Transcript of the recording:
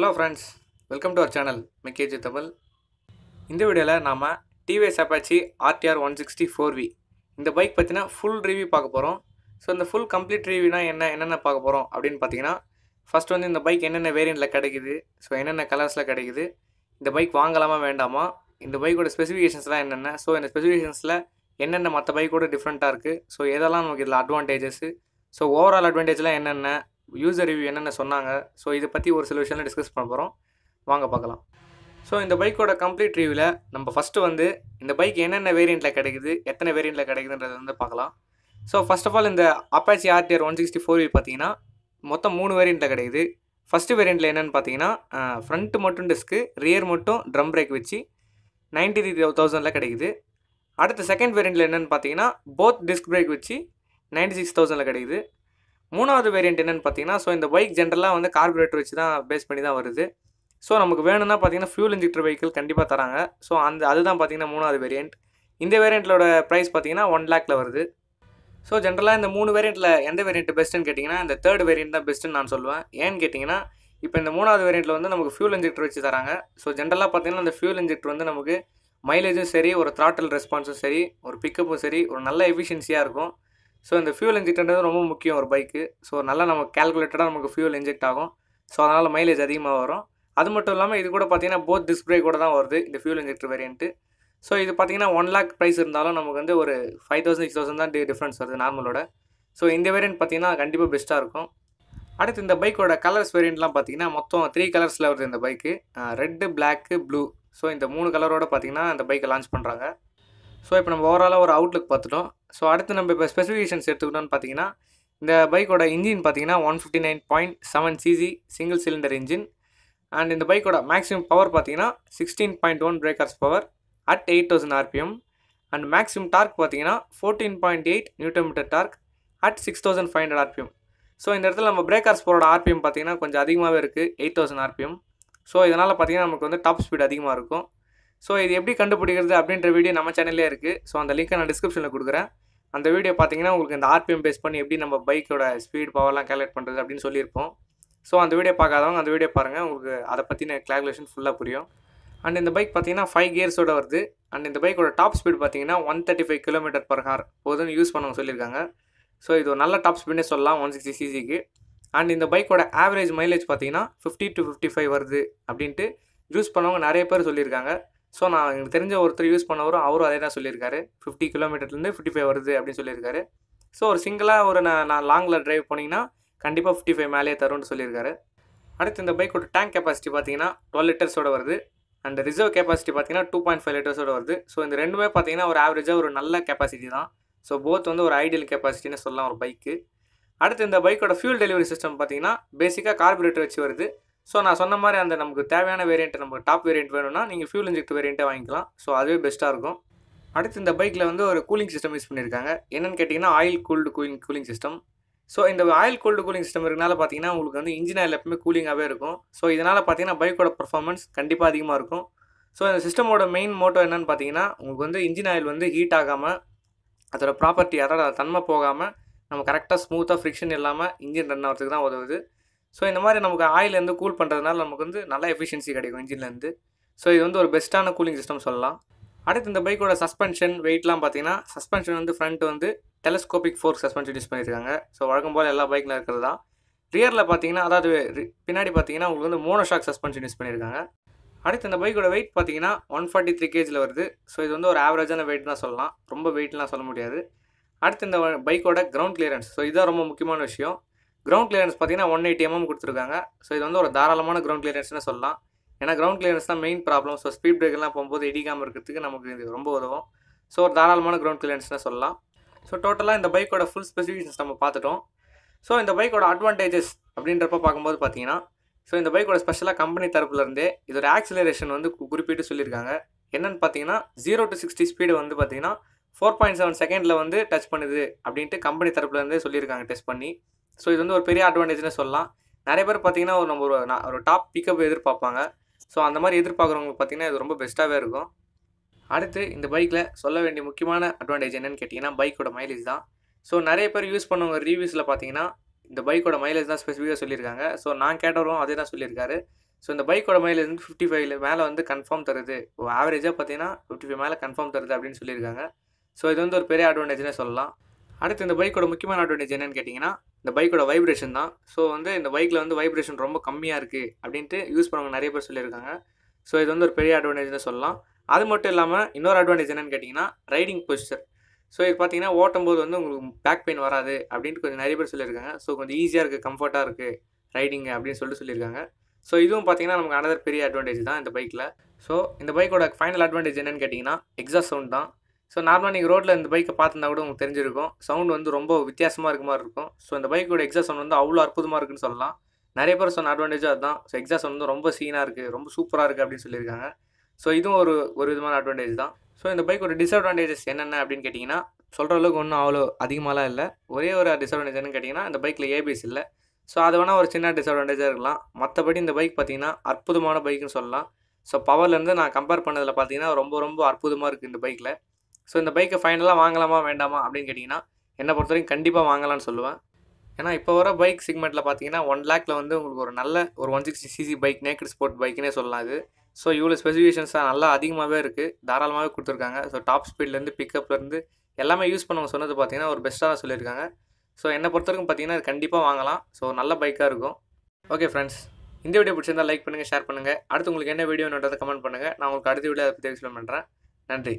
Hello friends welcome to our channel மெக்கேஜி Tamil இந்த வீடியோவில் நாம் TVS Apache RTR one sixty four V இந்த bike பற்றினா ஃபுல் ரிவ்யூ பார்க்க போகிறோம் ஸோ இந்த ஃபுல் கம்ப்ளீட் ரிவ்யூனா என்ன என்னென்ன பார்க்க போகிறோம் அப்படின்னு பார்த்தீங்கன்னா ஃபஸ்ட் வந்து இந்த பைக் என்னென்ன வேரியண்ட்டில் கிடைக்குது ஸோ என்னென்ன கலர்ஸில் கிடைக்குது இந்த பைக் வாங்கலாமா வேண்டாமா இந்த பைக்கோட ஸ்பெசிஃபிகேஷன்ஸ்லாம் என்னென்ன ஸோ இந்த ஸ்பெசிஃபிகேஷன்ஸில் என்னென்ன மற்ற பைக்கோட டிஃப்ரெண்ட்டாக இருக்குது ஸோ எதெல்லாம் நமக்கு இதில் அட்வான்டேஜஸ் ஸோ ஓவரால் அட்வான்டேஜ்லாம் என்னென்ன யூசர் ரிவ்யூ என்னென்ன சொன்னாங்க. ஸோ இதை பற்றி ஒரு சில விஷயம்லாம் டிஸ்கஸ் பண்ண போகிறோம் வாங்க பார்க்கலாம். ஸோ இந்த பைக்கோட கம்ப்ளீட் ரிவ்யூவில் நம்ம ஃபஸ்ட்டு வந்து இந்த பைக் என்னென்ன வேரியண்ட்டில் கிடைக்குது எத்தனை வேரியண்ட்டில் கிடைக்குதுன்றதை வந்து பார்க்கலாம். ஸோ ஃபஸ்ட் ஆஃப் ஆல் இந்த Apache RTR one sixty four பார்த்தீங்கன்னா மொத்தம் மூணு வேரியண்ட்டில் கிடைக்குது. ஃபஸ்ட்டு வேரியண்ட்டில் என்னென்னு பார்த்தீங்கன்னா ஃப்ரண்ட்டு மட்டும் டிஸ்க்கு ரியர் மட்டும் ட்ரம் பிரேக் வச்சு நைன்டி த்ரீ தௌசண்டில் கிடைக்குது. அடுத்த செகண்ட் வேரியண்ட்டில் என்னென்னு பார்த்தீங்கன்னா போத் டிஸ்க் பிரேக் வச்சு நைன்டி சிக்ஸ் தௌசண்டில் கிடைக்குது. மூணாவது வேரியண்ட் என்னென்னு பார்த்தீங்கன்னா ஸோ இந்த பைக் ஜென்ரலாக வந்து கார்பரேட்டர் வச்சு தான் பேஸ் பண்ணி தான் வருது. ஸோ நமக்கு வேணும்னா பார்த்தீங்கன்னா ஃபியூல் இன்ஜெக்டர் வெஹிக்கிள் கண்டிப்பாக தராங்க. ஸோ அந்த அதுதான் பார்த்தீங்கன்னா மூணாவது வேரியண்ட் இந்த வேரியண்ட்டோட ப்ரைஸ் பார்த்தீங்கன்னா ஒன் லேக்கில் வருது. ஸோ ஜென்ரலாக இந்த மூணு வேரியண்ட்டில் எந்த வேரியண்ட் பெஸ்ட்டுன்னு கேட்டிங்கன்னா இந்த தேர்ட் வேரியண்ட் தான் பெஸ்ட்டுன்னு நான் சொல்லுவேன். ஏன்னு கேட்டிங்கன்னா இப்போ இந்த மூணாவது வேரியண்ட்டில் வந்து நமக்கு ஃபியூல் இன்ஜெக்டர் வச்சு தராங்க. ஸோ ஜென்ரலாக பார்த்தீங்கன்னா அந்த ஃபியூல் இன்ஜெக்டர் வந்து நமக்கு மைலேஜும் சரி ஒரு த்ராட்டில் ரெஸ்பான்ஸும் சரி ஒரு பிக்கப்பும் சரி ஒரு நல்ல எஃபிஷியன்சியாக இருக்கும். ஸோ இந்த ஃபியூல் இன்ஜெக்டர்ன்றது ரொம்ப முக்கியம் ஒரு பைக்கு ஸோ நல்லா நமக்கு கேல்குலேட்டடாக நமக்கு ஃபியூல் இன்ஜெக்ட் ஆகும். ஸோ அதனால் மைலேஜ் அதிகமாக வரும். அது மட்டும் இல்லாமல் இது கூட பார்த்தீங்கன்னா போத் டிஸ்க் கூட தான் வருது இந்த ஃபியூல் இன்ஜெக்டர் வேரியன்ட்டு ஸோ இது பார்த்தீங்கன்னா ஒன் லேக் ப்ரைஸ் இருந்தாலும் நமக்கு வந்து ஒரு ஃபைவ் தௌசண்ட் சிக்ஸ் தௌசண்ட் தான் டிஃப்ரென்ஸ் வருது நார்மலோட ஸோ இந்த வேரியன்ட் பார்த்தீங்கன்னா கண்டிப்பாக பெஸ்ட்டாக இருக்கும். அடுத்து இந்த பைக்கோட கலர்ஸ் வேரியண்ட்லாம் பார்த்தீங்கன்னா மொத்தம் த்ரீ கலர்ஸில் வருது இந்த பைக்கு ரெட்டு பிளாக்கு ப்ளூ ஸோ இந்த மூணு கலரோட பார்த்தீங்கன்னா இந்த பைக்கை லான்ச் பண்ணுறாங்க ஸோ இப்போ நம்ம ஓவராலாக ஒரு அவுட்லுக் பார்த்துட்டோம். ஸோ அடுத்து நம்ம இப்போ ஸ்பெசிஃபிகேஷன்ஸ் எடுத்துக்கிட்டோம்னு பார்த்தீங்கன்னா இந்த பைக்கோட இன்ஜின் பார்த்தீங்கன்னா one fifty nine point seven CC single cylinder engine and இந்த பைக்கோட மேக்ஸிமம் பவர் பார்த்தீங்கன்னா sixteen point one brake horse power at eight thousand RPM and maximum torque பார்த்தீங்கன்னா fourteen point eight newton metre torque at six thousand five hundred RPM so இந்த இடத்துல நம்ம breakers போரோட RPM பார்த்தீங்கன்னா கொஞ்சம் அதிகமாகவே இருக்குது எயிட் தௌசண்ட் ஆர்பிஎம் ஸோ இதனால் பார்த்தீங்கன்னா நமக்கு வந்து டாப் ஸ்பீட் அதிகமாக இருக்கும். ஸோ இது எப்படி கண்டுபிடிக்கிறது அப்படின்ற வீடியோ நம்ம சேனல்லே இருக்குது ஸோ அந்த லிங்க்கை நான் டிஸ்கிரிப்ஷனில் கொடுக்குறேன். அந்த வீடியோ பார்த்தீங்கன்னா உங்களுக்கு இந்த ஆர்பிஎம் பேஸ் பண்ணி எப்படி நம்ம பைக்கோட ஸ்பீட் பவர்லாம் கேல்குலேட் பண்ணுறது அப்படின்னு சொல்லியிருப்போம். ஸோ அந்த வீடியோ பார்க்காதவங்க அந்த வீடியோ பாருங்கள் உங்களுக்கு அதை பற்றின கேல்குலேஷன் ஃபுல்லாக புரியும். அண்ட் இந்த பைக் பார்த்தீங்கன்னா ஃபைவ் கியர்ஸோட வருது. அண்ட் இந்த பைக்கோட டாப் ஸ்பீட் பார்த்தீங்கன்னா one thirty five kilometre per hour போதுன்னு யூஸ் பண்ணவங்க சொல்லியிருக்காங்க. ஸோ இது ஒரு நல்ல டாப் ஸ்பீட்னே சொல்லலாம் ஒன் சிக்ஸ்டி சிசிக்கு அண்ட் இந்த பைக்கோட ஆவரேஜ் மைலேஜ் பார்த்தீங்கன்னா ஃபிஃப்டி டு ஃபிஃப்டி ஃபைவ் வருது அப்படின்ட்டு யூஸ் பண்ணவங்க நிறைய பேர் சொல்லியிருக்காங்க. ஸோ நான் எனக்கு தெரிஞ்ச ஒருத்தர் யூஸ் பண்ணவரும் அவரும் அதே தான் சொல்லியிருக்காரு. ஃபிஃப்டி கிலோமீட்டர்லேருந்து ஃபிஃப்டி ஃபைவ் வருது அப்படின்னு சொல்லியிருக்காரு. ஸோ ஒரு சிங்கிளாக ஒரு நான் நான் லாங்கில் ட்ரைவ் போனீங்கன்னா கண்டிப்பாக ஃபிஃப்டி ஃபைவ் மேலேயே தரும்னு சொல்லியிருக்காரு. அடுத்து இந்த பைக்கோட டேங்க் கெப்பாசிட்டி பார்த்தீங்கன்னா டுவெல் லிட்டர்ஸோட வருது. அண்ட் ரிசர்வ் கெப்பாசிட்டி பார்த்தீங்கன்னா டூ பாயிண்ட் ஃபைவ் லிட்டர்ஸோட வருது. ஸோ இந்த ரெண்டுமே பார்த்தீங்கன்னா ஒரு ஆவரேஜாக ஒரு நல்ல கெப்பாசிட்டி தான். ஸோ போத் வந்து ஒரு ஐடியல் கெப்பாசிட்டின்னு சொல்லலாம் ஒரு பைக்கு அடுத்து இந்த பைக்கோட ஃபியூல் டெலிவரி சிஸ்டம் பார்த்தீங்கன்னா பேசிக்காக கார்பரேட்டர் வச்சு வருது. ஸோ நான் சொன்ன மாதிரி அந்த நமக்கு தேவையான வேரியண்ட் நமக்கு டாப் வேரியண்ட் வேணும்னா நீங்கள் ஃபியூல் இன்ஜெக்ட் வேரியண்ட்டே வாங்கிக்கலாம். ஸோ அதுவே பெஸ்ட்டாக இருக்கும். அடுத்து இந்த பைக்கில் வந்து ஒரு கூலிங் சிஸ்டம் யூஸ் பண்ணியிருக்காங்க என்னென்னு கேட்டிங்கன்னா oil cooled cooling cooling system so இந்த ஆயில் கூல்டு கூலிங் சிஸ்டம் இருக்கனால பார்த்தீங்கன்னா உங்களுக்கு வந்து இன்ஜின் ஆயில் எப்பவுமே கூலிங்காகவே இருக்கும். ஸோ இதனால் பார்த்தீங்கன்னா பைக்கோட பர்ஃபார்மன்ஸ் கண்டிப்பாக அதிகமாக இருக்கும். ஸோ இந்த சிஸ்டமோட மெயின் மோட்டோ என்னென்னு பார்த்தீங்கன்னா உங்களுக்கு வந்து இன்ஜின் ஆயில் வந்து ஹீட் ஆகாமல் அதோட ப்ராப்பர்ட்டி அதோட தன்மை போகாமல் நம்ம கரெக்டாக ஸ்மூத்தாக ஃப்ரிக்ஷன் இல்லாமல் இன்ஜின் ரன் ஆகிறதுக்கு தான் உதவுது. ஸோ இந்த மாதிரி நமக்கு ஆயிலேருந்து கூல் பண்ணுறதுனால நமக்கு வந்து நல்ல எஃபிஷியன்சி கிடைக்கும் இன்ஜின்லேருந்து ஸோ இது வந்து ஒரு பெஸ்ட்டான கூலிங் சிஸ்டம் சொல்லலாம். அடுத்து இந்த பைக்கோட சஸ்பென்ஷன் வெயிட்லாம் பார்த்தீங்கன்னா சஸ்பென்ஷன் வந்து ஃப்ரண்ட் வந்து டெலஸ்கோபிக் ஃபோர்க் சஸ்பென்ஷன் யூஸ் பண்ணியிருக்காங்க. ஸோ வழக்கம் போல் எல்லா பைக்கில் இருக்கிறது தான். ரியரில் பார்த்தீங்கன்னா அதாவது பின்னாடி பார்த்தீங்கன்னா உங்களுக்கு வந்து மோனோஷாக் சஸ்பென்ஷன் யூஸ் பண்ணியிருக்காங்க. அடுத்து இந்த பைக்கோட வெயிட் பார்த்தீங்கன்னா ஒன் ஃபார்ட்டி த்ரீ கேஜில் வருது. ஸோ இது வந்து ஒரு ஆவரேஜான வெயிட் தான் சொல்லலாம். ரொம்ப வெயிட்லாம் சொல்ல முடியாது. அடுத்து இந்த பைக்கோட கிரவுண்ட் கிளியரன்ஸ் ஸோ இதுதான் ரொம்ப முக்கியமான விஷயம். கிரவுண்ட் கிளியரன்ஸ் பார்த்தீங்கன்னா ஒன் எயிட்டி எம்எம் கொடுத்துருக்காங்க. ஸோ இது வந்து ஒரு தாராளமான கிரவுண்ட் கிளியரன்ஸ்னு சொல்லலாம். ஏன்னா கிரவுண்ட் கிளியரன்ஸ் தான் மெயின் ப்ராப்ளம் ஸோ ஸ்பீட் பிரேக்கெல்லாம் போகும்போது இடிக்காமல் இருக்கிறதுக்கு நமக்கு இது ரொம்ப உதவும். ஸோ ஒரு தாராளமான கிரவுண்ட் கிளியரன்ஸ்னு சொல்லலாம். ஸோ டோட்டலாக இந்த பைக்கோட ஃபுல் ஸ்பெசிஃபிகேஷன்ஸ் நம்ம பார்த்துட்டோம். ஸோ இந்த பைக்கோட அட்வான்டேஜஸ் அப்படின்றப்ப பார்க்கும்போது பார்த்தீங்கன்னா ஸோ இந்த பைக்கோட ஸ்பெஷலாக கம்பெனி தரப்புலேருந்தே இதோட ஆக்சிலரேஷன் வந்து குறிப்பிட்டு சொல்லியிருக்காங்க. என்னென்னு பார்த்தீங்கன்னா ஜீரோ டு சிக்ஸ்டி ஸ்பீடு வந்து பார்த்தீங்கன்னா ஃபோர் பாயிண்ட் செவன் செகண்டில் வந்து டச் பண்ணுது அப்படின்ட்டு கம்பெனி தரப்புலேருந்தே சொல்லியிருக்காங்க டெஸ்ட் பண்ணி. ஸோ இது வந்து ஒரு பெரிய அட்வான்டேஜ்னு சொல்லலாம். நிறைய பேர் பார்த்தீங்கன்னா ஒரு நம்ம ஒரு ஒரு டாப் பிக்கப் எதிர்பார்ப்பாங்க. ஸோ அந்த மாதிரி எதிர்பார்க்குறவங்களுக்கு பார்த்தீங்கன்னா இது ரொம்ப பெஸ்ட்டாகவே இருக்கும். அடுத்து இந்த பைக்கில் சொல்ல வேண்டிய முக்கியமான அட்வான்டேஜ் என்னென்னு கேட்டிங்கன்னா பைக்கோட மைலேஜ் தான். ஸோ நிறைய பேர் யூஸ் பண்ணவங்க ரிவ்யூஸில் பார்த்தீங்கன்னா இந்த பைக்கோட மைலேஜ் தான் ஸ்பெசிஃபிக்காக சொல்லியிருக்காங்க. ஸோ நான் கேட்டவரும் அதே தான் சொல்லியிருக்காரு. ஸோ இந்த பைக்கோட மைலேஜ் வந்து ஃபிஃப்டி ஃபைவ்ல மேலே வந்து கன்ஃபார்ம் தருது. ஆவரேஜாக பார்த்தீங்கன்னா ஃபிஃப்டி ஃபைவ் மேலே கன்ஃபார்ம் தருது அப்படின்னு சொல்லியிருக்காங்க. ஸோ இது வந்து ஒரு பெரிய அட்வான்டேஜ்னே சொல்லலாம். அடுத்து இந்த பைக்கோட முக்கியமான அட்வான்டேஜ் என்னன்னு கேட்டிங்கன்னா இந்த பைக்கோட வைப்ரேஷன் தான். ஸோ வந்து இந்த பைக்கில் வந்து வைப்ரேஷன் ரொம்ப கம்மியாக இருக்குது அப்படின்ட்டு யூஸ் பண்ணவங்க நிறைய பேர் சொல்லியிருக்காங்க. ஸோ இது வந்து ஒரு பெரிய அட்வான்டேஜ்னு சொல்லலாம். அது மட்டும் இல்லாமல் இன்னொரு அட்வான்டேஜ் என்னென்னு கேட்டிங்கன்னா ரைடிங் பொசிச்சர் ஸோ இது பார்த்தீங்கன்னா ஓட்டும் போது வந்து உங்களுக்கு பேக் பெயின் வராது அப்படின்ட்டு கொஞ்சம் நிறைய பேர் சொல்லியிருக்காங்க. ஸோ கொஞ்சம் ஈஸியாக இருக்குது கம்ஃபர்ட்டாக இருக்குது ரைடிங் அப்படின்னு சொல்லிட்டு சொல்லியிருக்காங்க. ஸோ இதுவும் பார்த்தீங்கன்னா நமக்கு அனதர் பெரிய அட்வான்டேஜ் தான் இந்த பைக்கில் ஸோ இந்த பைக்கோட ஃபைனல் அட்வான்டேஜ் என்னென்னு கேட்டிங்கன்னா எக்ஸாஸ்ட் சவுண்ட் தான். ஸோ நார்மலாக நீங்கள் ரோட்டில் இந்த பைக்கை பார்த்துருந்தா கூட உங்களுக்கு தெரிஞ்சிருக்கும். சவுண்ட் வந்து ரொம்ப வித்தியாசமாக இருக்க மாதிரி இருக்கும். ஸோ இந்த பைக்கோட எக்ஸாஸ் சவுண்ட் வந்து அவ்வளோ அற்புதமாக இருக்குன்னு சொல்லலாம். நிறைய பேர் சொன்ன அட்வான்டேஜும் அதுதான். ஸோ எக்ஸாஸ் வந்து ரொம்ப சீனாக இருக்குது ரொம்ப சூப்பராக இருக்குது அப்படின்னு சொல்லியிருக்காங்க. ஸோ இதுவும் ஒரு ஒரு விதமான அட்வான்டேஜ் தான். ஸோ இந்த பைக்கோட டிஸ்அட்வான்டேஜஸ் என்னென்ன அப்படின்னு கேட்டிங்கன்னா சொல்கிற அளவுக்கு ஒன்றும் அவ்வளோ அதிகமாகலாம் இல்லை. ஒரே ஒரு டிஸ்அட்வான்டேஜ் என்னன்னு கேட்டிங்கன்னா இந்த பைக்கில் ஏபிஎஸ் இல்லை. ஸோ அது வேணால் ஒரு சின்ன டிஸ்அட்வான்டேஜாக இருக்கலாம். மற்றபடி இந்த பைக் பார்த்திங்கன்னா அற்புதமான பைக்குன்னு சொல்லலாம். ஸோ பவர்லேருந்து நான் கம்பேர் பண்ணதில் பார்த்தீங்கன்னா ரொம்ப ரொம்ப அற்புதமாக இருக்குது இந்த பைக்கில் ஸோ இந்த பைக்கை ஃபைனலாக வாங்கலாமா வேண்டாமா அப்படின்னு கேட்டிங்கன்னா என்னை பொறுத்த வரைக்கும் கண்டிப்பாக வாங்கலாம்னு சொல்லுவேன். ஏன்னா இப்போ வர பைக் செக்மெண்ட்டில் பார்த்தீங்கன்னா ஒன் லேக்கில் வந்து உங்களுக்கு ஒரு நல்ல ஒரு one sixty CC bike naked sport பைக்குனே சொல்லலாம் அது. ஸோ இவ்வளோ ஸ்பெசிஃபிகேஷன்ஸாக நல்லா அதிகமாகவே இருக்குது தாராளமாகவே கொடுத்துருக்காங்க. ஸோ டாப் ஸ்பீட்லேருந்து பிக்கப்லேருந்து எல்லாமே யூஸ் பண்ணவங்க சொன்னது பார்த்தீங்கன்னா ஒரு பெஸ்ட்டாக சொல்லியிருக்காங்க. ஸோ என்னை பொறுத்த வரைக்கும் பார்த்தீங்கன்னா அது கண்டிப்பாக வாங்கலாம். ஸோ நல்ல பைக்காக இருக்கும். ஓகே ஃப்ரெண்ட்ஸ் இந்த வீடியோ பிடிச்சிருந்தா லைக் பண்ணுங்கள் ஷேர் பண்ணுங்கள் அடுத்து உங்களுக்கு என்ன வீடியோன்றதை கமெண்ட் பண்ணுங்கள் நான் உங்களுக்கு அடுத்த வீடியோ அதை பற்றி எக்ஸ்பிளைன் பண்ணுறேன் நன்றி.